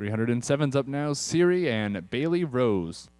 307's up now. Siri and Bailey Rose.